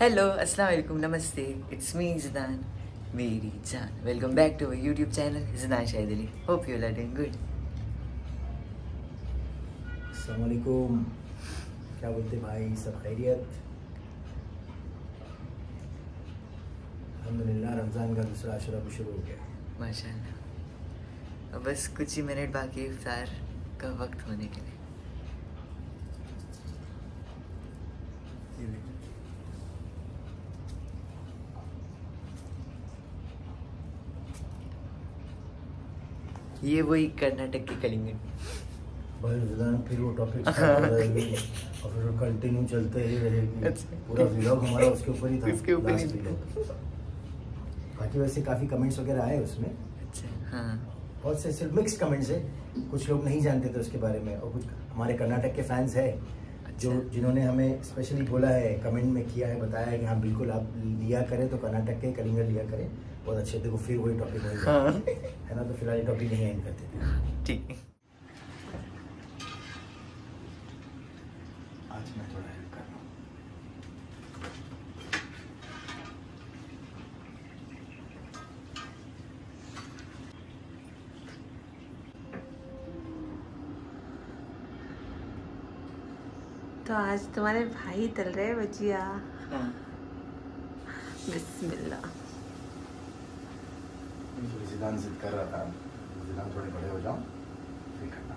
Hello अस्सलाम वालेकुम नमस्ते इट्स मी जिदान मेरी जान welcome back to YouTube channel Zidan Shahid Ali hope you are doing good असलकुम क्या बोलते भाई? सब खैरियत? अल्हम्दुलिल्लाह रमज़ान का दूसरा अशरा भी शुरू हो गया। माशाल्लाह। अब बस कुछ ही मिनट बाकी इफ्तार का वक्त होने के लिए। ये वही कर्नाटक की कलिंगड भाई रमज़ान फिर वो टॉपिक और फिर कंटिन्यू चलते ही रहेगी। अच्छा। पूरा व्लॉग हमारा उसके ऊपर ही था। उसके ऊपर ही। बाकी वैसे काफ़ी कमेंट्स वगैरह आए उसमें। अच्छा हाँ। बहुत से सिर्फ़ मिक्स कमेंट्स है। कुछ लोग नहीं जानते थे उसके बारे में। और कुछ हमारे कर्नाटक के फैंस है। जो अच्छा। जिन्होंने हमें स्पेशली बोला है कमेंट में किया है बताया है कि हाँ बिल्कुल आप लिया करें तो कर्नाटक के कलिंगड लिया करें। बहुत अच्छे देखो फिर वही टॉपिक वही हाँ। है। ना तो फ़िलहाल ये टॉपिक नहीं एंड करते थे ठीक। आज मैं थोड़ा हेल्प कर रहा तो आज तुम्हारे भाई तल रहे हैं भजिया हाँ। बिस्मिल्लाह। जिदान जिद कर रहा था जिदान थोड़े बड़े हो जाओ फिर करना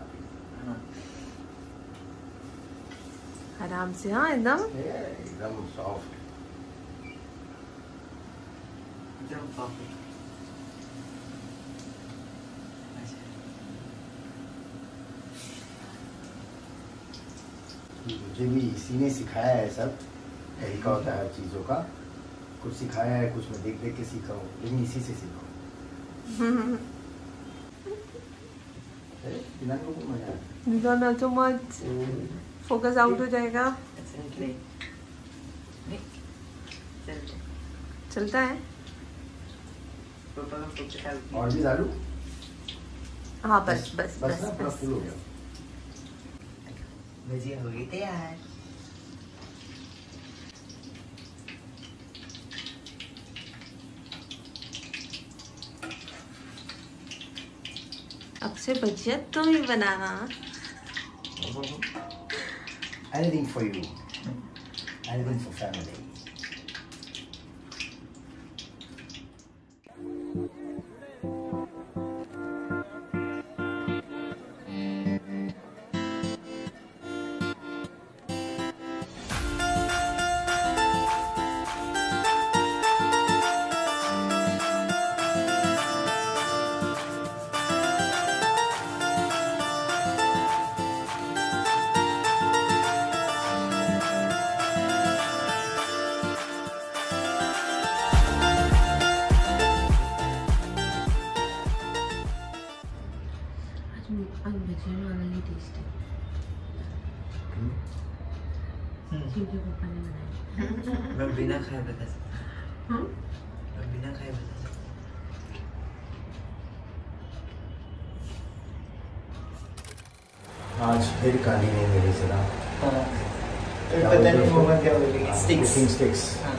हाँ। आराम से हाँ एकदम? एकदम सॉफ्ट एकदम मुझे भी इसी ने सिखाया है सब तरीका होता है हर चीज़ों का। कुछ सिखाया है कुछ मैं देख देख के सीखा हूँ लेकिन इसी से सीखा हूँ अरे, जिदान को बहुत मज़ा तो फोकस आउट हो जाएगा अच्छा चलता है और भी डालू हाँ बस बस बस बस ना पूरा बस फुल हो गया भजिया हो गई तैयार अब से भजिया तुम ही बनाना Anything for you. Anything for family. बता सकता हाँ? मैं बिना खाए बता सकता आज फिर काली नहीं मिली जरा हाँ। नहीं हैं? हाँ, स्टिक्स. हाँ।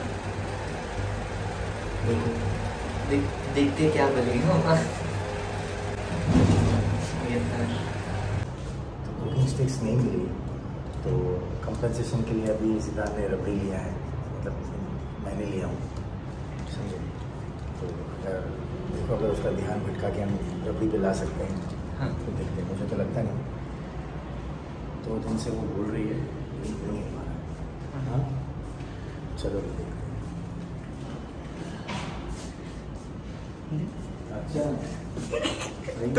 देखो। देख देखते क्या बोलेगी। तो कुकिंग स्टिक्स नहीं मिली। तो कंपनसेशन के लिए अभी सिद्धार्थ ने रबड़ी लिया है। मतलब मैंने लिया हूँ। समझे? तो अगर देखो अगर उसका ध्यान भटका के हम रबड़ी पे ला सकते हैं हाँ। तो देखते हैं। मुझे तो लगता नहीं। तो दिन से वो बोल रही है हो नहीं पा रहा है। हाँ चलो देखते हैं। अच्छा। सही।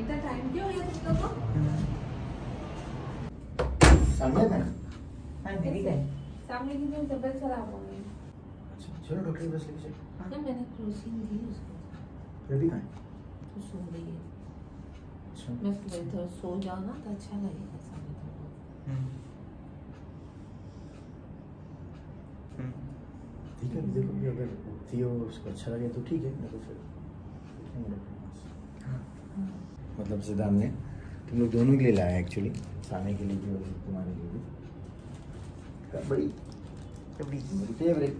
इतना टाइम क्यों हो गया तुम लोगों को? समझे ना? हाँ दीदी का सामने की जो तबीयत खराब हो गई। अच्छा चलो डॉक्टर के पास लेके चलो। ना मैंने क्रोसिन दी उसको। फिर भी कहाँ है? तो सो गई है। अच्छा। मैं थोड़ा सो जाओ ना तो अच्छा लगेगा सामने तुमको हम्म। हम्म। ठीक है देखो भी अगर उठती हो उसको अच्छा लगे तो ठीक है नहीं तो फिर। मतलब सिद्धांत ने तुम लोग दोनों के लिए लाया एक्चुअली साने के लिए भी और तुम्हारे लिए भी। बड़ी? कबड्डी मेरी फेवरेट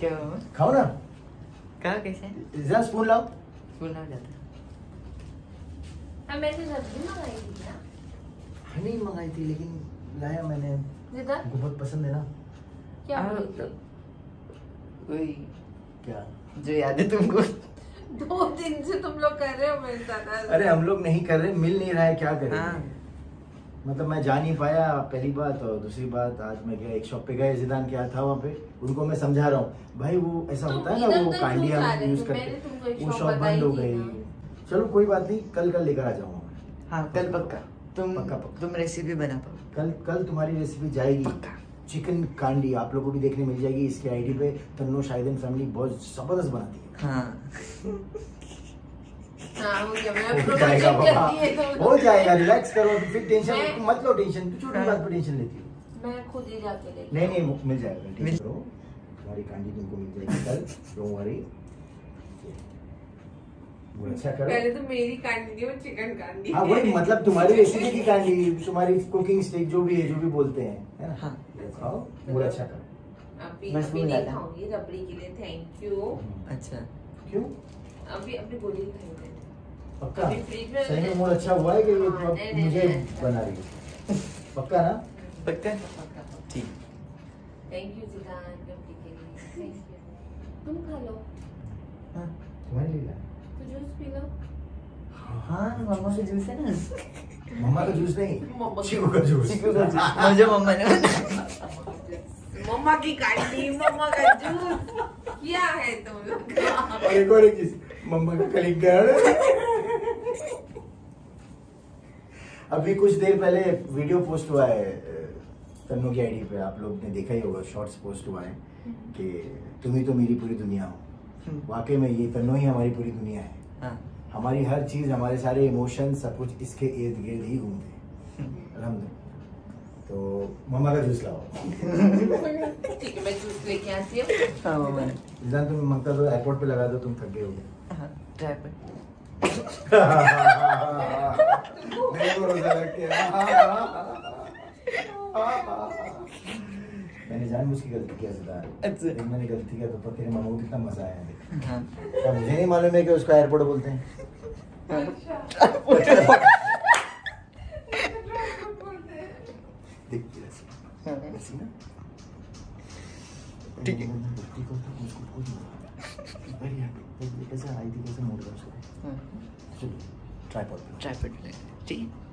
क्या खाओ ना। कहा कैसे? जरा स्पून लाओ। स्कूल ना जाता हाँ मैंने सब्ज़ी मंगाई थी ना हनी मंगाई थी लेकिन लाया मैंने। बहुत पसंद है ना। क्या हाँ, बोली? वही। क्या? जो याद है तुमको? दो दिन से तुम लोग कर रहे हो मेरे साथ अरे हम लोग नहीं कर रहे मिल नहीं रहा है क्या करें? हाँ। मतलब मैं जा नहीं पाया पहली बात और दूसरी बात आज मैं गया एक शॉप पे गया जिदान क्या था वहाँ पे। उनको मैं समझा रहा हूँ। भाई वो ऐसा होता है ना वो इधर-उधर कांडी क्यों जा हम रहे यूज़ करते वो शॉप बंद हो गई। चलो कोई बात नहीं कल कल लेकर आ जाऊँगा हाँ कल पक्का। तुम पक्का, पक्का। तुम रेसिपी बना पाओ। कल कल तुम्हारी रेसिपी जाएगी। पक्का। चिकन कांडी आप लोगों को भी देखने मिल जाएगी इसके आईडी पे तन्नो शाहिदन फैमिली बहुत ज़बरदस्त बनाती है। हाँ। हाँ हो गया मैं हो जाएगा है हो रिलैक्स करो फिर टेंशन मत लो टेंशन छोटी हाँ। बात पर टेंशन लेती हो। मैं खुद ही जाके लेके नहीं नहीं मिल जाएगा टेंशन करो। तुम्हारी कांडी तुमको मिल जाएगी कल डोंट वरी अच्छा करो। पहले तो मेरी कांडी थी वो चिकन कांडी हाँ वही मतलब तुम्हारी रेसिपी की कांडी तुम्हारी कुकिंग स्टिक जो भी है जो भी बोलते हैं है ना? हाँ। खाओ वो अच्छा करो। अभी अभी नहीं खाऊँगी रबड़ी के लिए थैंक यू अच्छा। क्यों? अभी अपनी गोली खाई पक्का? सही में मूड अच्छा हुआ है कि ये हाँ, नहीं, मुझे बना रही है। पक्का ना? पक्का? ठीक। थैंक यू जिदान रबड़ी के लिए। तुम खा लो। हाँ तुम्हारे लिए। तो जूस पी लो हाँ मम्मा का जूस है ना। मम्मा का जूस नहीं मम्मा का चीकू का जूस चिकू का जूस मुझे मम्मा ने मम्मा की कांडी मम्मा का जूस क्या है तुम लोग और एक और एक चीज़ मम्मा का कलिंगड़ अभी कुछ देर पहले वीडियो पोस्ट हुआ है तन्नू की आईडी पे। आप लोग ने देखा ही होगा शॉर्ट्स पोस्ट हुआ है कि तुम ही तो मेरी पूरी दुनिया हो। वाकई में ये तन्नो ही हमारी पूरी दुनिया है। हाँ। हमारी हर चीज़ हमारे सारे इमोशन सब कुछ इसके इर्द गिर्द ही घूमते हैं। तो मम्मा का जूस लाओ। ठीक है मैं जूस लेके आती हूँ। हाँ मम्मा। ने तुम मंगता तो एयरपोर्ट पे लगा दो तुम थक गए होगे। हाँ रोजा लग गया। मैंने जानबूझ की गलती किया सिद्धार्थ अच्छा। मैंने गलती किया तो पर तेरे मामू को कितना मज़ा आया देख। हाँ। क्या मुझे नहीं मालूम है कि उसको एयरपोर्ट बोलते हैं। ऐसे। ना। ठीक है। कैसे आई थी कैसे मोड़ उसको? हाँ। ठीक। है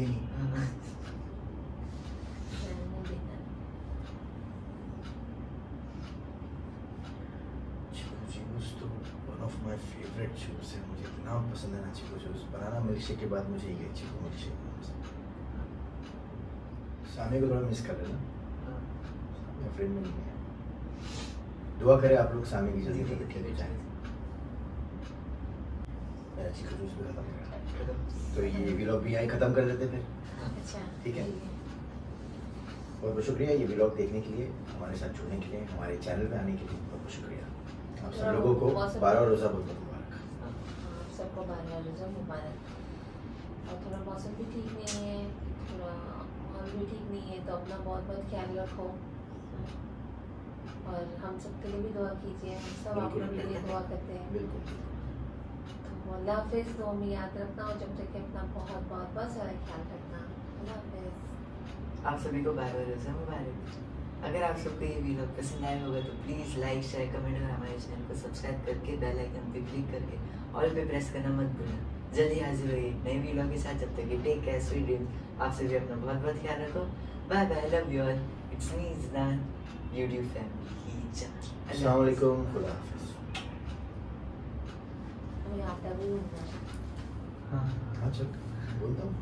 पीते नहीं हाँ। चिको जूस तो one of my favourite juice है। मुझे इतना पसंद है ना chikoo juice banana milkshake के बाद मुझे ये चिको मिल्क शेक सामे को थोड़ा मिस कर लेना। मेरा फ्रेंड में नहीं है। दुआ करें आप लोग सामे की जल्दी जल्दी खेले। जाए तो ये व्लॉग भी यहीं खत्म कर देते फिर। अच्छा। ठीक है। बहुत बहुत शुक्रिया ये व्लॉग देखने के लिए हमारे साथ जुड़ने के लिए हमारे चैनल पे आने के लिए बहुत बहुत शुक्रिया। आप सब लोगों को बारह रोज़ा बहुत बहुत मुबारक। सबको बारह रोजा मुबारक। और थोड़ा मौसम भी ठीक नहीं है थोड़ा और भी ठीक नहीं है तो अपना बहुत बहुत ख्याल रखो। और हम सबके लिए भी दुआ कीजिए हम सब आप बिल्कुल, लोगों के लिए दुआ करते हैं। बिल्कुल। अल्लाह हाफिज़ दुआ में याद रखना और जब तक अपना बहुत बहुत बहुत सारा ख्याल रखना अल्लाह हाफिज़ आप सभी को बार बार रोजा मुबारक। अगर आप सबको ये वीडियो पसंद आया होगा तो प्लीज़ लाइक शेयर कमेंट और हमारे चैनल को सब्सक्राइब करके बेल आइकन पे क्लिक करके ऑल पे प्रेस करना मत भूलना जल्दी हाजिर हुई एक नए वीडियो के साथ जब तक कि टेक केयर स्वीट ड्रीम आप सभी अपना बहुत बहुत ख्याल रखो। Bye bye love you all it's me Izdan YouTube family अस्सलाम वालेकुम खुदा हाफिज़। हमें आता भी हाँ हाँ चल बोलता हूँ